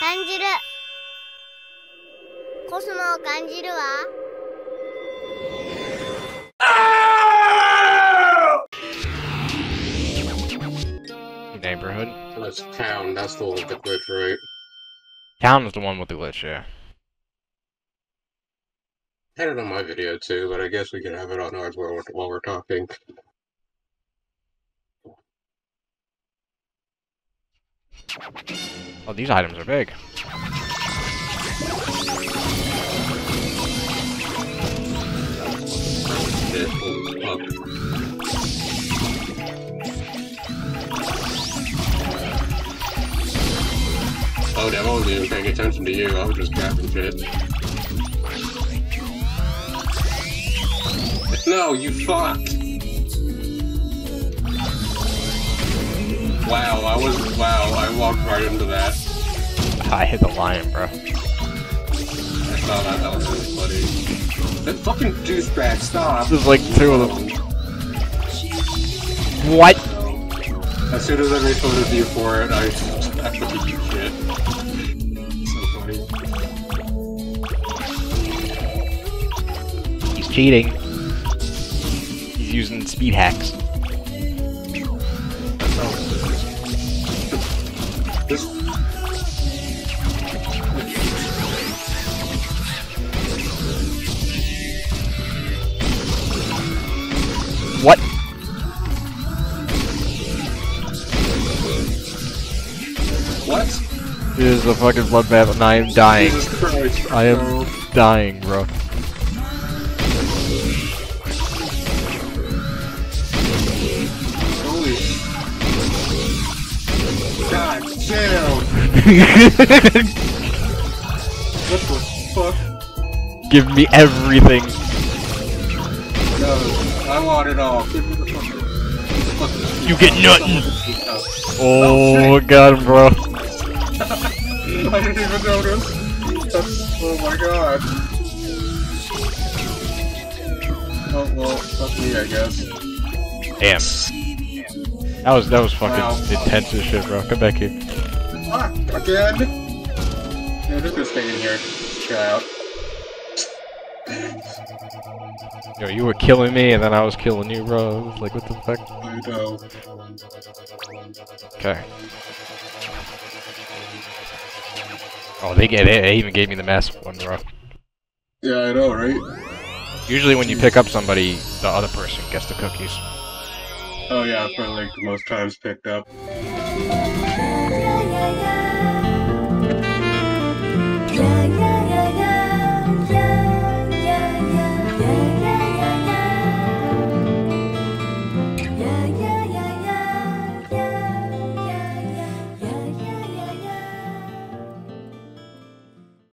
感じるコスモを感じるわ Neighborhood. That's town. That's the one with the glitch, right? Town is the one with the glitch, yeah. I had it on my video too, but I guess we can have it on ours while we're, while we're talking. Oh, these items are big. Fuck. Oh damn, I wasn't even paying attention to you, I was just grabbing shit. No, you fucked! Wow, I was- wow, walked right into that. I hit the lion, bro. I saw that, that was really funny. That fucking douchebag, stop! There's like two of them. What? As soon as I made fun of you for it, I, fucking eat shit. So funny. He's cheating. He's using speed hacks. What? What? This is a fucking bloodbath and I am dying. Jesus Christ. I am bro. dying, bro. Holy. God damn! What the fuck? Give me everything. No, I want it all. You get nothing. Oh, Oh, got him, bro. I didn't even notice. Oh my god. Oh well, that's me, I guess. Damn. That was that was fucking Wow. intense as shit, bro. Come back here. Ah, again. Yeah, just gonna stay in here. Chill out. Yo, you were killing me, and then I was killing you, bro. Like, what the fuck? I know. Okay. Oh, they get it. They even gave me the massive one, bro. Yeah, I know, right? Usually, when you pick up somebody, the other person gets the cookies. Oh yeah, for like the most times picked up.